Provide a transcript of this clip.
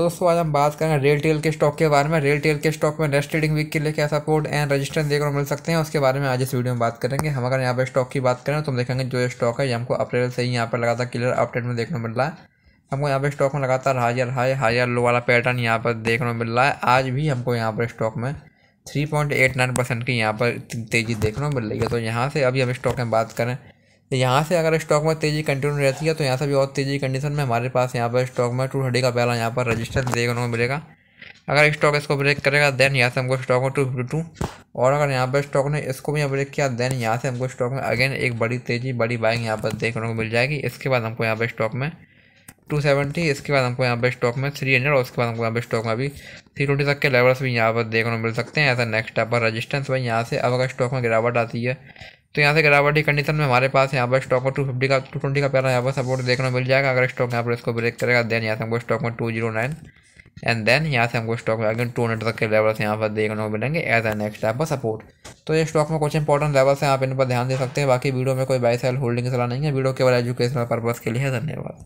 दोस्तों, आज हम बात करेंगे रेल टेल के स्टॉक के बारे में। रेल टेल के स्टॉक में नेक्स्ट ट्रेडिंग वीक के लिए क्या सपोर्ट एंड रजिस्टर देखने को मिल सकते हैं। उसके बारे में आज इस वीडियो में बात करेंगे। हम अगर यहाँ पर स्टॉक की बात करें तो हम देखेंगे जो स्टॉक है, ये हमको अप्रैल से ही यहाँ पर लगातार क्लियर अपडेट में देखने को मिल रहा है। हमको यहाँ पर स्टॉक में लगातार हायर हाई हायर लो वाला पैटर्न यहाँ पर देखने को मिल रहा है। आज भी हमको यहाँ पर स्टॉक में three point eight nine percent की यहाँ पर तेज़ी देखने को मिल रही है। तो यहाँ से अभी हम स्टॉक में बात करें यहाँ से अगर स्टॉक में तेज़ी कंटिन्यू रहती है तो यहाँ से भी और तेज़ी कंडीशन में हमारे पास यहाँ पर स्टॉक में टू थर्टी का पहला यहाँ पर रजिस्टर देखने को मिलेगा। अगर स्टॉक इसको ब्रेक करेगा देन यहाँ से हमको स्टॉक में टू फिफ्टी टू और अगर यहाँ पर स्टॉक ने इसको भी ब्रेक किया देन यहाँ से हमको स्टॉक में अगेन एक बड़ी तेज़ी, बड़ी बाइंग यहाँ पर देखने को मिल जाएगी। इसके बाद हमको यहाँ पर स्टॉक में टू सेवेंटी इसके बाद हमको यहाँ पर स्टॉक में थ्री हंड्रेड और उसके बाद हमको यहाँ पर स्टॉक में अभी थ्री ट्वेंटी तक के लेवल्स भी यहाँ पर देखने को मिल सकते हैं। ऐसा नेक्स्ट यहाँ पर रजिस्टेंस भाई यहाँ से अब अगर स्टॉक में गिरावट आती है तो यहाँ से गिरावटी कंडीशन में हमारे पास यहाँ पर स्टॉक में टू फिफ्टी का टू ट्वेंटी का प्यारा यहाँ पर सपोर्ट देखने को मिल जाएगा। अगर स्टॉक यहाँ पर इसको ब्रेक करेगा देन यहाँ से हमको स्टॉक में two zero nine and then यहाँ से हमको स्टॉक में टू हंड्रेड तक के लेवल्स यहाँ पर देखने को मिलेंगे एज ए नेक्स्ट यहाँ पर सपोर्ट तो ये स्टॉक में कुछ इंपॉर्टेंट लेवल्स हैं, आप इन पर ध्यान दे सकते हैं। बाकी वीडियो में कोई बाई सेल होल्डिंग सलाह नहीं है। वीडियो केवल एजुकेशनल पर्पज़ के लिए धन्यवाद।